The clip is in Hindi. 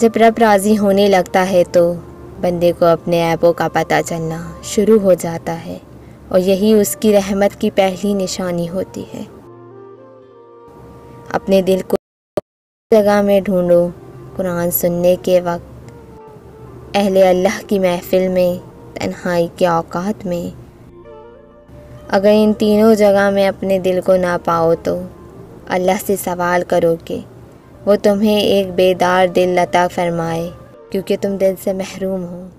जब रब राज़ी होने लगता है तो बंदे को अपने ऐबों का पता चलना शुरू हो जाता है और यही उसकी रहमत की पहली निशानी होती है। अपने दिल को जगह में ढूंढो, कुरान सुनने के वक्त, अहले अल्लाह की महफिल में, तन्हाई के औकात में। अगर इन तीनों जगह में अपने दिल को ना पाओ तो अल्लाह से सवाल करो कि वो तुम्हें एक बेदार दिल लता फरमाए क्योंकि तुम दिल से महरूम हो।